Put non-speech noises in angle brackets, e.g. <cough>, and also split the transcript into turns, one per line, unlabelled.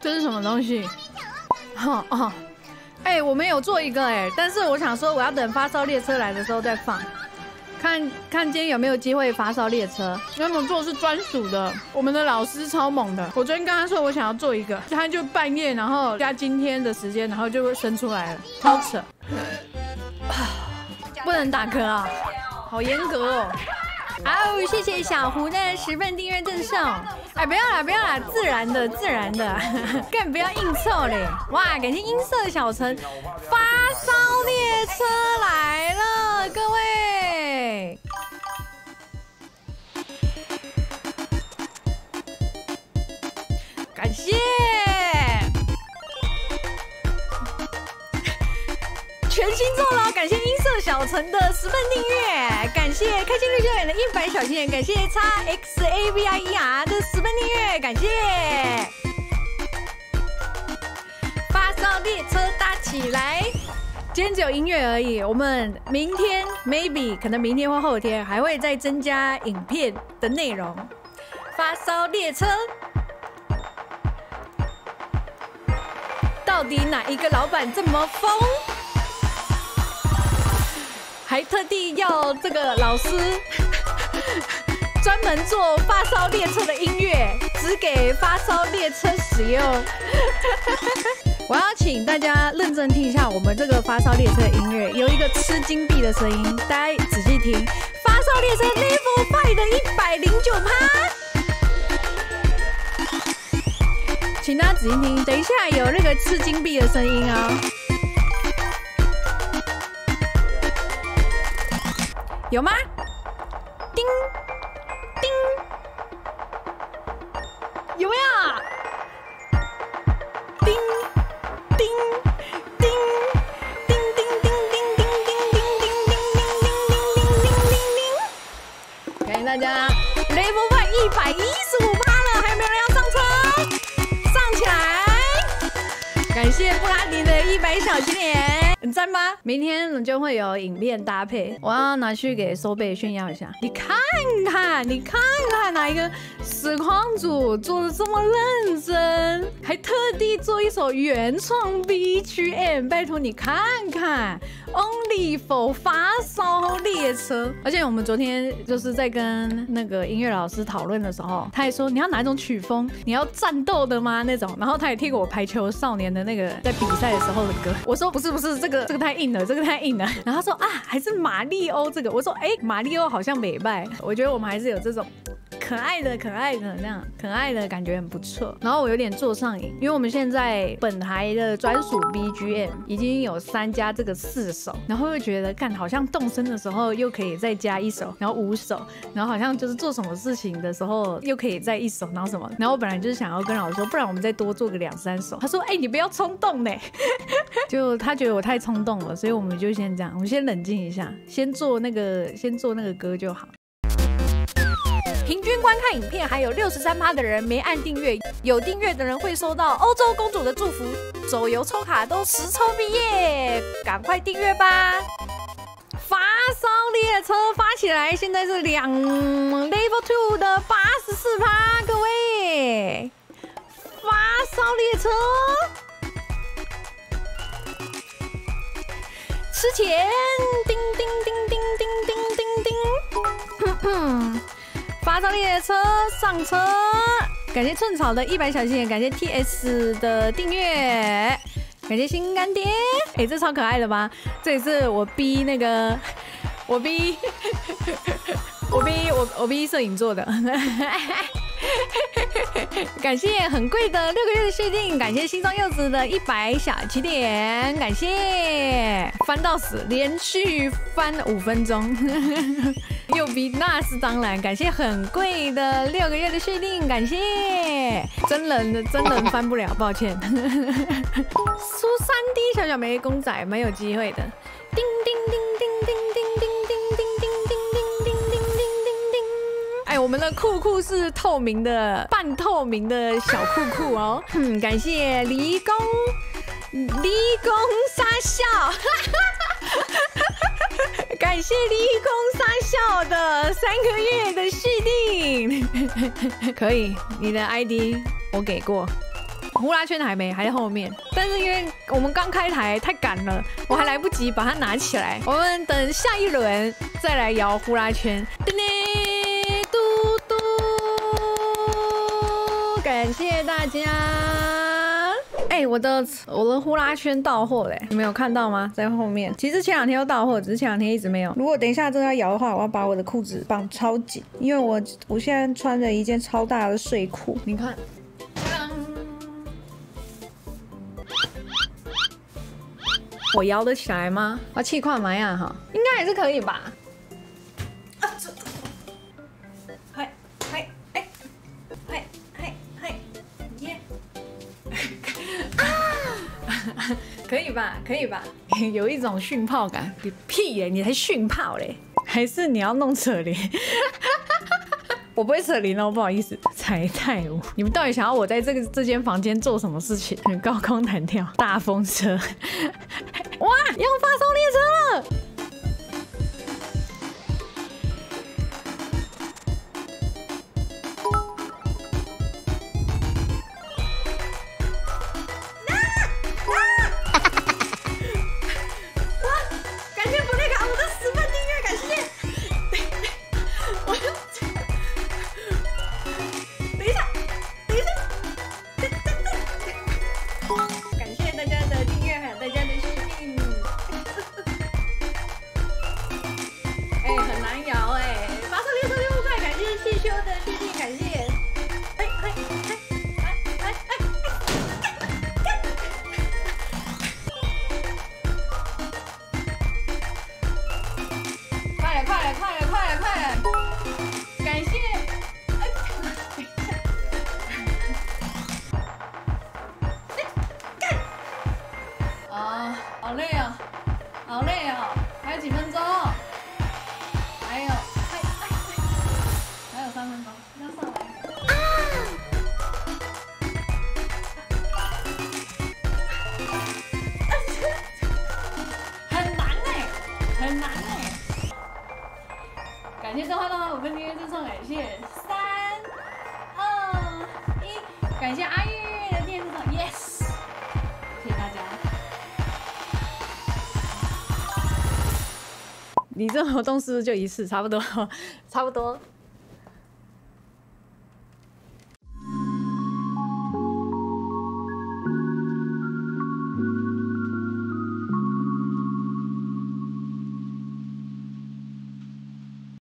这是什么东西？<laughs> 哦哦，哎，我们有做一个哎，但是我想说，我要等发烧列车来的时候再放，看看今天有没有机会发烧列车。那么做是专属的，我们的老师超猛的。我昨天跟他说我想要做一个，他就半夜然后加今天的时间，然后就会生出来了，超扯。<sighs> 不能打嗝啊，好严格哦。好，谢谢小胡的十份订阅赠送。哎，不要啦，不要啦，自然的，自然的，<laughs> 更不要硬凑嘞。哇，感谢音色小陈，发烧列车来了，各位，感谢。新做了，感谢音色小陈的十份订阅，感谢开心绿秀眼的一百小心眼，感谢叉 X A V I E R 的十份订阅，感谢发烧列车搭起来。今天只有音乐而已，我们明天 maybe 可能明天或后天还会再增加影片的内容。发烧列车，到底哪一个老板这么疯？还特地要这个老师 <laughs> 专门做发烧列车的音乐，只给发烧列车使用。<laughs> 我要请大家认真听一下我们这个发烧列车的音乐，有一个吃金币的声音，大家仔细听。发烧列车 Level Five 的一百零九趴，请大家仔细听，等一下有那个吃金币的声音啊。有吗？叮叮，有没有？叮叮叮叮叮叮叮叮叮叮叮叮叮叮叮叮叮！感谢大家，level one 一百一十五趴了，还有没有人要上车？上起来！感谢布拉迪的一百小心脸。你在吗？明天我们就会有影片搭配，我要拿去给收贝炫耀一下。你看看，你看看哪一个实况组做的这么认真，还特地做一首原创 BGM，拜托你看看。Only for 发烧列车，而且我们昨天就是在跟那个音乐老师讨论的时候，他也说你要哪一种曲风，你要战斗的吗那种？然后他也听过我排球少年的那个在比赛的时候的歌，我说不是不是，这个这个太硬了，这个太硬了。<laughs> 然后他说啊，还是马里欧这个，我说哎，马里欧好像美败，我觉得我们还是有这种。可爱的，可爱的那样，可爱的感觉很不错。然后我有点做上瘾，因为我们现在本台的专属 BGM 已经有三加这个四首，然后又觉得看好像动身的时候又可以再加一首，然后五首，然后好像就是做什么事情的时候又可以再一首，然后什么。然后我本来就是想要跟老师说，不然我们再多做个两三首。他说，哎，你不要冲动呢，<laughs> 就他觉得我太冲动了，所以我们就先这样，我们先冷静一下，先做那个，先做那个歌就好。平均观看影片还有六十三趴的人没按订阅，有订阅的人会收到欧洲公主的祝福，手游抽卡都实抽毕业，赶快订阅吧！发烧列车发起来，现在是两 level two 的八十四趴，各位，发烧列车。吃钱，叮叮叮叮叮叮叮叮。叮。<coughs> 发烧列车上车，感谢寸草的一百小心，感谢 T S 的订阅，感谢心干爹，哎，这超可爱的吧？这也是我逼那个，我逼，我逼我我逼摄影做的。<laughs> <laughs> 感谢很贵的六个月的续订，感谢心中柚子的一百小起点，感谢翻到死，连续翻五分钟，<laughs> 又逼那是当然，感谢很贵的六个月的续订，感谢。真人的真人翻不了，抱歉。<laughs> 苏三 D 小小梅公仔没有机会的，叮叮叮叮叮叮。我们的裤裤是透明的，半透明的小裤裤哦。嗯，感谢离宫，离宫三笑，感谢离宫三笑的三个月的续订，可以，你的 ID 我给过。呼啦圈还没，还在后面。但是因为我们刚开台太赶了，我还来不及把它拿起来。我们等下一轮再来摇呼啦圈。叮叮感谢大家。哎、我的我的呼啦圈到货嘞，你们有看到吗？在后面。其实前两天就到货，只是前两天一直没有。如果等一下真的要摇的话，我要把我的裤子绑超紧，因为我我现在穿着一件超大的睡裤，你看。我摇得起来吗？我气跨埋呀哈，应该还是可以吧。可以吧？可以吧？<laughs> 有一种训炮感。你屁耶！你才训炮嘞！还是你要弄扯铃？<laughs> 我不会扯铃哦，不好意思。踩太舞，你们到底想要我在这个这间房间做什么事情？高空弹跳，大风车。<laughs> 哇，要发送列车了！快，感谢生花的五分订阅赠送，感谢三二一，感谢阿玉的订阅赠送，yes，谢谢大家。你这活动是不是就一次？差不多，差不多。